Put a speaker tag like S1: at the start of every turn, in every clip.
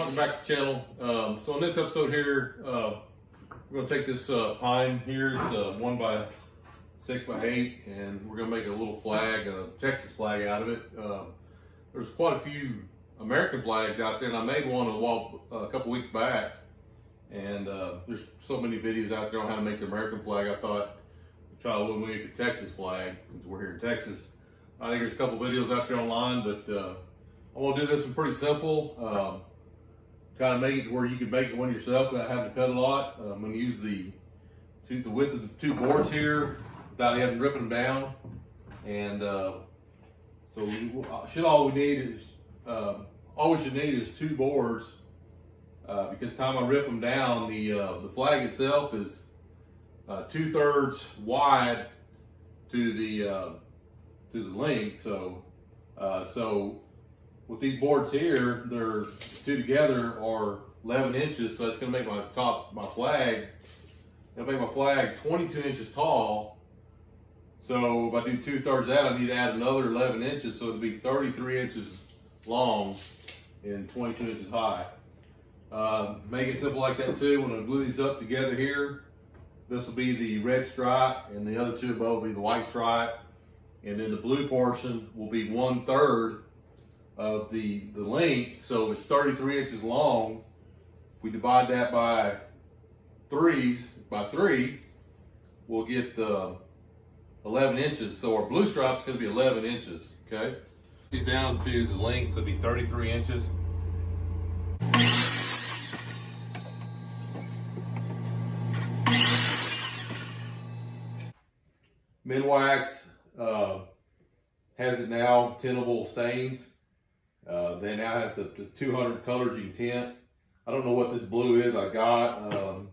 S1: welcome back to the channel. Um, so in this episode here, uh, we're gonna take this uh, pine here, it's uh, one by six by eight, and we're gonna make a little flag, a Texas flag out of it. Uh, there's quite a few American flags out there, and I made one a, while, a couple weeks back, and uh, there's so many videos out there on how to make the American flag. I thought I'd try a little make the Texas flag since we're here in Texas. I think there's a couple videos out there online, but uh, I want to do this one pretty simple. Um, kind of make it to where you can make one yourself without having to cut a lot. Uh, I'm going to use the two, the width of the two boards here without having to rip them down. And uh, so we, should all we need is uh, all we should need is two boards. Uh, because the time I rip them down, the uh, the flag itself is uh, two thirds wide to the uh, to the length. So so with these boards here, they're two together are 11 inches, so it's gonna make my top, my flag, it'll make my flag 22 inches tall. So if I do two thirds that, I need to add another 11 inches, so it'll be 33 inches long and 22 inches high. Uh, make it simple like that too. When I glue these up together here, this will be the red stripe and the other two above will be the white stripe. And then the blue portion will be one third of the, the length, so it's 33 inches long. If we divide that by threes, by three, we'll get uh, 11 inches. So our blue stripe is gonna be 11 inches, okay? Down to the length, it'll be 33 inches. Minwax uh, has it now, tintable stains. Uh, they now have the, the, 200 colors you can tint. I don't know what this blue is I got. Um,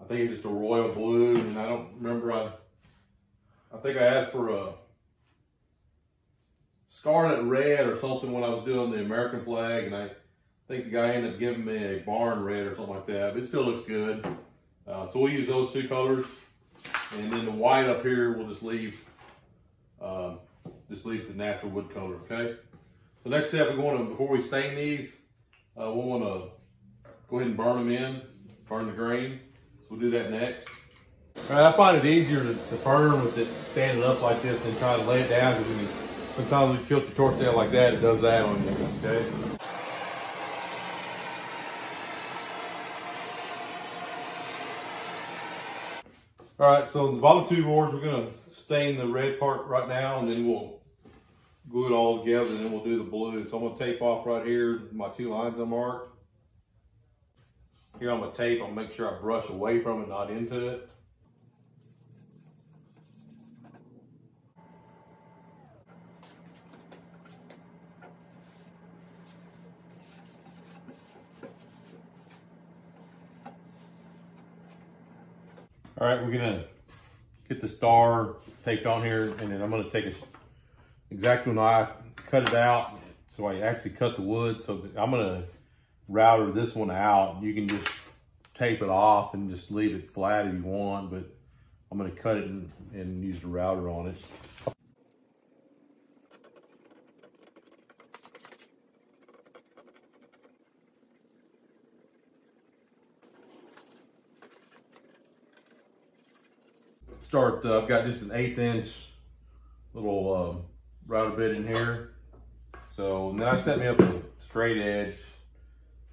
S1: I think it's just a royal blue, and I don't remember. I, I think I asked for a scarlet red or something when I was doing the American flag, and I think the guy ended up giving me a barn red or something like that. But it still looks good. Uh, so we'll use those two colors, and then the white up here we'll just leave. Uh, just leave the natural wood color. Okay. The next step, we're going to, before we stain these, uh, we want to go ahead and burn them in, burn the grain. So we'll do that next. Right, I find it easier to, to burn with it standing up like this than trying to lay it down because when sometimes you tilt the torch down like that, it does that on you, okay? All right, so the bottom two boards, we're gonna stain the red part right now and then we'll glue it all together and then we'll do the blue. So I'm gonna tape off right here, my two lines I marked. Here on my tape, I'll make sure I brush away from it, not into it. All right, we're gonna get the star taped on here and then I'm gonna take a X-Acto knife, cut it out. So I actually cut the wood. So I'm gonna router this one out. You can just tape it off and just leave it flat if you want, but I'm gonna cut it and, and use the router on it. Start, uh, I've got just an eighth inch little um, router bit in here. So now I set me up a straight edge.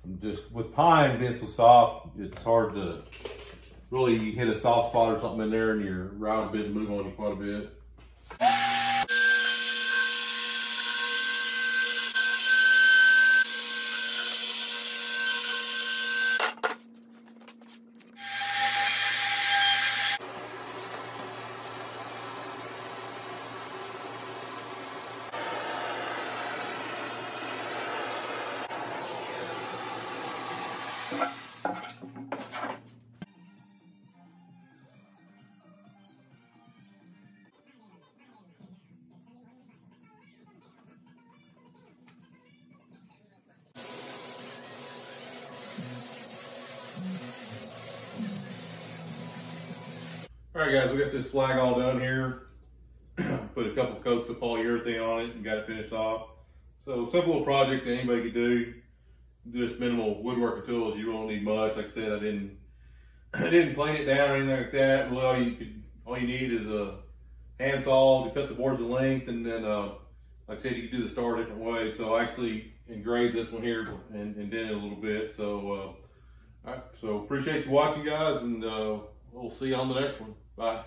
S1: I'm just, with pine being so soft, it's hard to really hit a soft spot or something in there and your router bit move on you quite a bit. All right, guys, we got this flag all done here. Put a couple coats of polyurethane on it and got it finished off. So simple little project that anybody could do. just minimal woodworking tools. You don't need much. Like I said, I didn't I didn't plane it down or anything like that. Really, all you could all you need is a handsaw to cut the boards of length, and then uh, like I said, you can do the star a different ways. So I actually Engrave this one here and, and it a little bit. So, uh, all right. So appreciate you watching, guys, and uh, we'll see you on the next one. Bye.